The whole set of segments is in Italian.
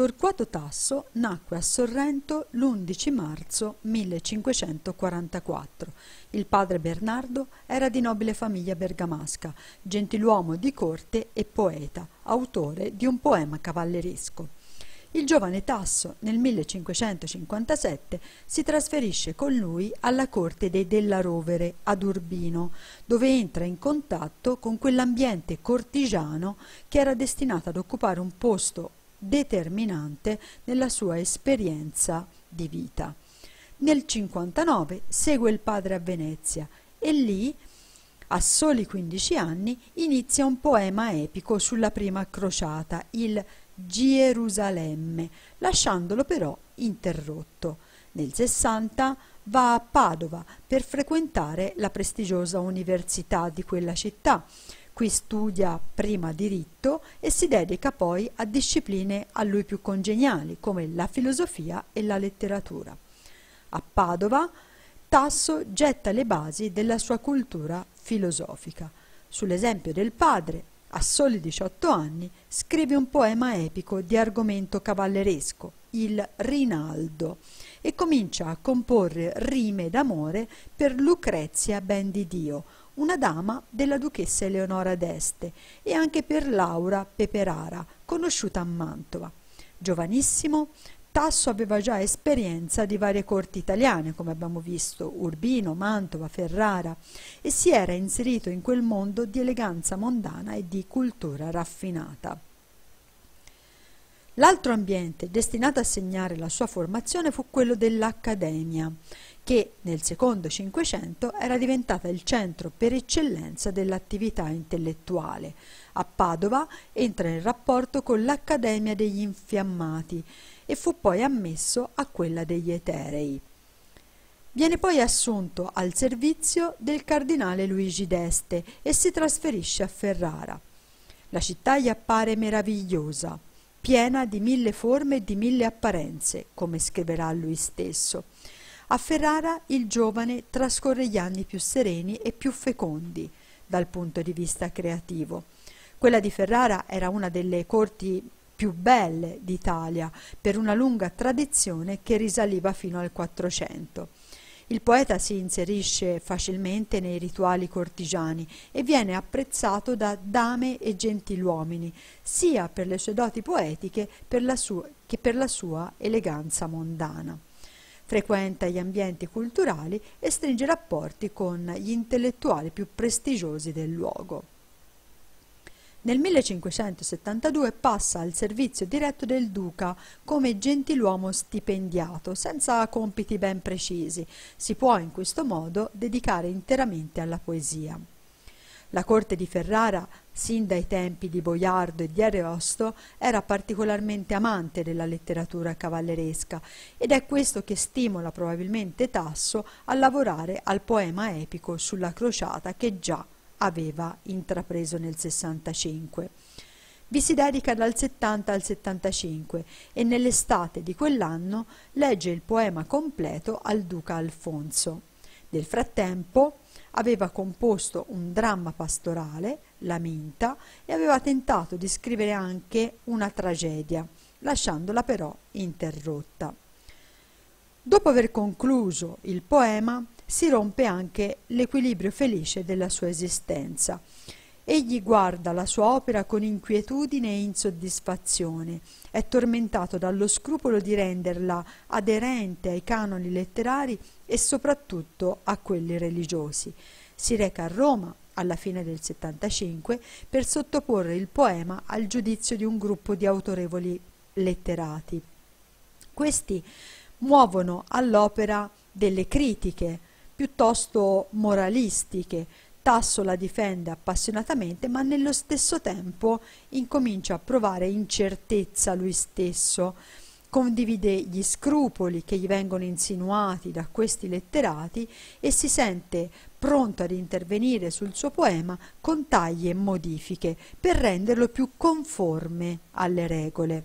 Torquato Tasso nacque a Sorrento l'11 marzo 1544. Il padre Bernardo era di nobile famiglia bergamasca, gentiluomo di corte e poeta, autore di un poema cavalleresco. Il giovane Tasso nel 1557 si trasferisce con lui alla corte dei Della Rovere ad Urbino, dove entra in contatto con quell'ambiente cortigiano che era destinato ad occupare un posto determinante nella sua esperienza di vita. Nel 59 segue il padre a Venezia e lì, a soli 15 anni, inizia un poema epico sulla prima crociata, il Gerusalemme, lasciandolo però interrotto. Nel 60 va a Padova per frequentare la prestigiosa università di quella città Qui studia prima diritto e si dedica poi a discipline a lui più congeniali come la filosofia e la letteratura. A Padova Tasso getta le basi della sua cultura filosofica. Sull'esempio del padre, a soli 18 anni, scrive un poema epico di argomento cavalleresco, il Rinaldo, e comincia a comporre rime d'amore per Lucrezia ben di Dio, una dama della duchessa Eleonora d'Este, e anche per Laura Peperara, conosciuta a Mantova. Giovanissimo, Tasso aveva già esperienza di varie corti italiane, come abbiamo visto, Urbino, Mantova, Ferrara, e si era inserito in quel mondo di eleganza mondana e di cultura raffinata. L'altro ambiente destinato a segnare la sua formazione fu quello dell'Accademia, che nel secondo Cinquecento era diventata il centro per eccellenza dell'attività intellettuale. A Padova entra in rapporto con l'Accademia degli Infiammati e fu poi ammesso a quella degli Eterei. Viene poi assunto al servizio del cardinale Luigi d'Este e si trasferisce a Ferrara. La città gli appare meravigliosa, piena di mille forme e di mille apparenze, come scriverà lui stesso. A Ferrara il giovane trascorre gli anni più sereni e più fecondi dal punto di vista creativo. Quella di Ferrara era una delle corti più belle d'Italia per una lunga tradizione che risaliva fino al Quattrocento. Il poeta si inserisce facilmente nei rituali cortigiani e viene apprezzato da dame e gentiluomini, sia per le sue doti poetiche che per la sua eleganza mondana frequenta gli ambienti culturali e stringe rapporti con gli intellettuali più prestigiosi del luogo. Nel 1572 passa al servizio diretto del duca come gentiluomo stipendiato, senza compiti ben precisi. Si può in questo modo dedicare interamente alla poesia. La corte di Ferrara, sin dai tempi di Boiardo e di Ariosto, era particolarmente amante della letteratura cavalleresca ed è questo che stimola probabilmente Tasso a lavorare al poema epico sulla crociata che già aveva intrapreso nel 65. Vi si dedica dal 70 al 75 e nell'estate di quell'anno legge il poema completo al duca Alfonso. Nel frattempo aveva composto un dramma pastorale, La Minta, e aveva tentato di scrivere anche una tragedia, lasciandola però interrotta. Dopo aver concluso il poema, si rompe anche l'equilibrio felice della sua esistenza Egli guarda la sua opera con inquietudine e insoddisfazione, è tormentato dallo scrupolo di renderla aderente ai canoni letterari e soprattutto a quelli religiosi. Si reca a Roma alla fine del 75 per sottoporre il poema al giudizio di un gruppo di autorevoli letterati. Questi muovono all'opera delle critiche piuttosto moralistiche Tasso la difende appassionatamente, ma nello stesso tempo incomincia a provare incertezza lui stesso, condivide gli scrupoli che gli vengono insinuati da questi letterati e si sente pronto ad intervenire sul suo poema con tagli e modifiche per renderlo più conforme alle regole.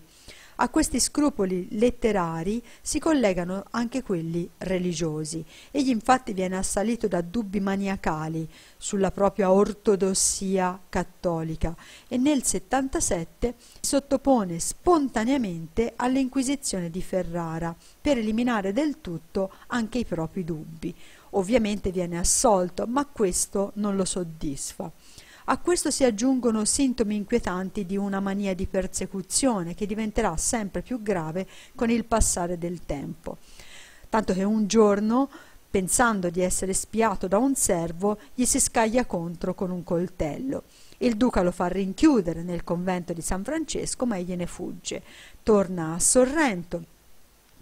A questi scrupoli letterari si collegano anche quelli religiosi. Egli infatti viene assalito da dubbi maniacali sulla propria ortodossia cattolica e nel 77 si sottopone spontaneamente all'Inquisizione di Ferrara per eliminare del tutto anche i propri dubbi. Ovviamente viene assolto, ma questo non lo soddisfa. A questo si aggiungono sintomi inquietanti di una mania di persecuzione che diventerà sempre più grave con il passare del tempo. Tanto che un giorno, pensando di essere spiato da un servo, gli si scaglia contro con un coltello. Il duca lo fa rinchiudere nel convento di San Francesco, ma egli ne fugge. Torna a Sorrento,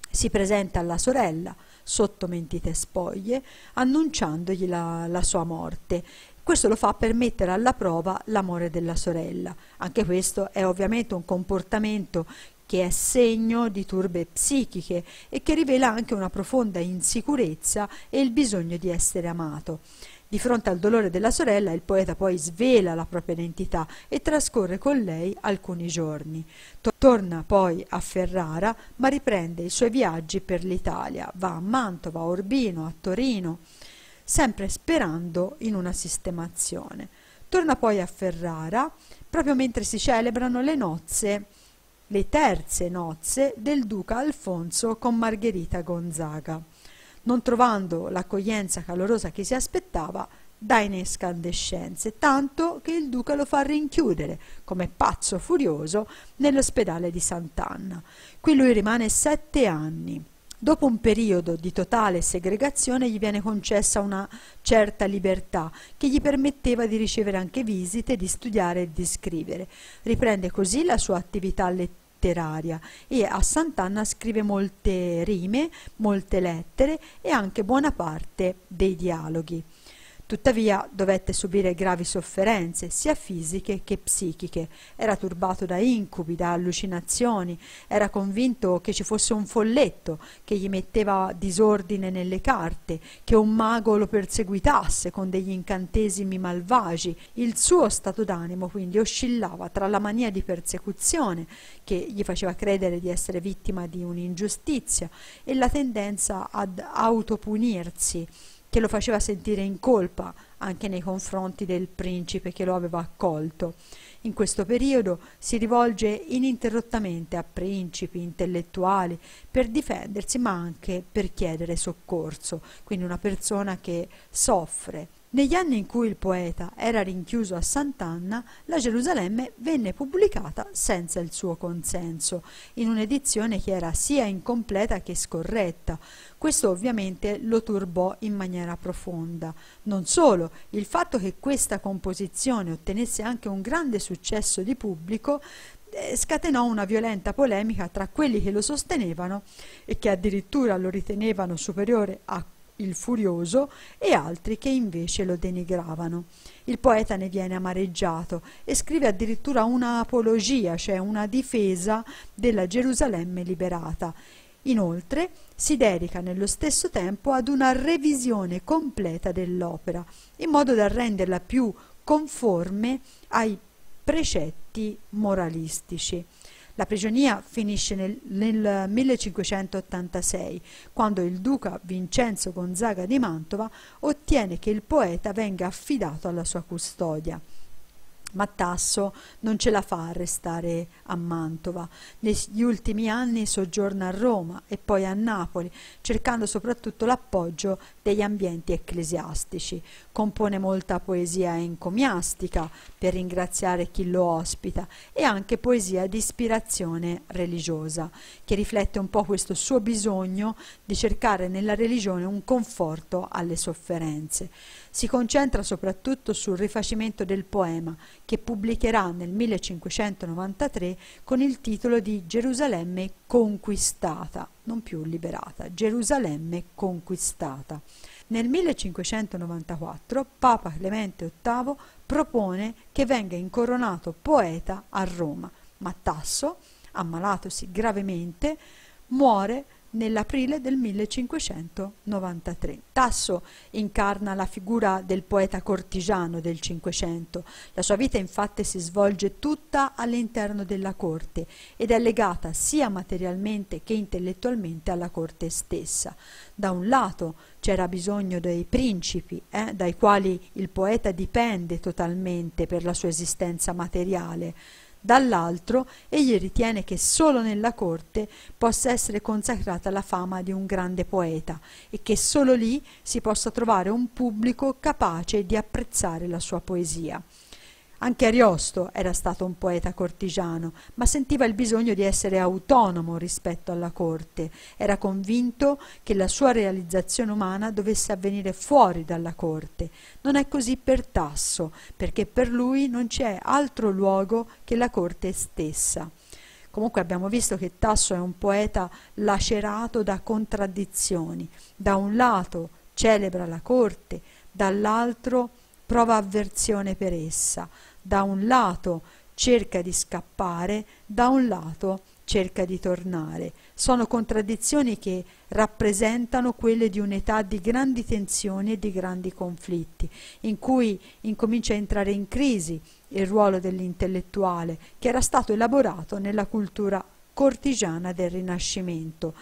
si presenta alla sorella sotto mentite spoglie, annunciandogli la, la sua morte questo lo fa per mettere alla prova l'amore della sorella. Anche questo è ovviamente un comportamento che è segno di turbe psichiche e che rivela anche una profonda insicurezza e il bisogno di essere amato. Di fronte al dolore della sorella il poeta poi svela la propria identità e trascorre con lei alcuni giorni. Torna poi a Ferrara ma riprende i suoi viaggi per l'Italia, va a Mantova, a Urbino, a Torino sempre sperando in una sistemazione. Torna poi a Ferrara, proprio mentre si celebrano le nozze, le terze nozze del duca Alfonso con Margherita Gonzaga. Non trovando l'accoglienza calorosa che si aspettava, dà in escandescenze, tanto che il duca lo fa rinchiudere, come pazzo furioso, nell'ospedale di Sant'Anna. Qui lui rimane sette anni. Dopo un periodo di totale segregazione gli viene concessa una certa libertà che gli permetteva di ricevere anche visite, di studiare e di scrivere. Riprende così la sua attività letteraria e a Sant'Anna scrive molte rime, molte lettere e anche buona parte dei dialoghi. Tuttavia dovette subire gravi sofferenze, sia fisiche che psichiche. Era turbato da incubi, da allucinazioni, era convinto che ci fosse un folletto che gli metteva disordine nelle carte, che un mago lo perseguitasse con degli incantesimi malvagi. Il suo stato d'animo quindi oscillava tra la mania di persecuzione, che gli faceva credere di essere vittima di un'ingiustizia, e la tendenza ad autopunirsi che lo faceva sentire in colpa anche nei confronti del principe che lo aveva accolto. In questo periodo si rivolge ininterrottamente a principi, intellettuali, per difendersi ma anche per chiedere soccorso, quindi una persona che soffre negli anni in cui il poeta era rinchiuso a Sant'Anna, la Gerusalemme venne pubblicata senza il suo consenso, in un'edizione che era sia incompleta che scorretta. Questo ovviamente lo turbò in maniera profonda. Non solo, il fatto che questa composizione ottenesse anche un grande successo di pubblico eh, scatenò una violenta polemica tra quelli che lo sostenevano e che addirittura lo ritenevano superiore a il furioso e altri che invece lo denigravano. Il poeta ne viene amareggiato e scrive addirittura una apologia, cioè una difesa della Gerusalemme liberata. Inoltre si dedica nello stesso tempo ad una revisione completa dell'opera, in modo da renderla più conforme ai precetti moralistici. La prigionia finisce nel, nel 1586, quando il duca Vincenzo Gonzaga di Mantova ottiene che il poeta venga affidato alla sua custodia ma Tasso non ce la fa a restare a Mantova. Negli ultimi anni soggiorna a Roma e poi a Napoli, cercando soprattutto l'appoggio degli ambienti ecclesiastici. Compone molta poesia encomiastica per ringraziare chi lo ospita e anche poesia di ispirazione religiosa, che riflette un po' questo suo bisogno di cercare nella religione un conforto alle sofferenze si concentra soprattutto sul rifacimento del poema, che pubblicherà nel 1593 con il titolo di Gerusalemme conquistata, non più liberata, Gerusalemme conquistata. Nel 1594 Papa Clemente VIII propone che venga incoronato poeta a Roma, ma Tasso, ammalatosi gravemente, muore nell'aprile del 1593. Tasso incarna la figura del poeta cortigiano del Cinquecento. La sua vita infatti si svolge tutta all'interno della corte ed è legata sia materialmente che intellettualmente alla corte stessa. Da un lato c'era bisogno dei principi, eh, dai quali il poeta dipende totalmente per la sua esistenza materiale, Dall'altro, egli ritiene che solo nella corte possa essere consacrata la fama di un grande poeta e che solo lì si possa trovare un pubblico capace di apprezzare la sua poesia. Anche Ariosto era stato un poeta cortigiano, ma sentiva il bisogno di essere autonomo rispetto alla corte. Era convinto che la sua realizzazione umana dovesse avvenire fuori dalla corte. Non è così per Tasso, perché per lui non c'è altro luogo che la corte stessa. Comunque abbiamo visto che Tasso è un poeta lacerato da contraddizioni. Da un lato celebra la corte, dall'altro prova avversione per essa da un lato cerca di scappare, da un lato cerca di tornare. Sono contraddizioni che rappresentano quelle di un'età di grandi tensioni e di grandi conflitti, in cui incomincia a entrare in crisi il ruolo dell'intellettuale che era stato elaborato nella cultura cortigiana del Rinascimento.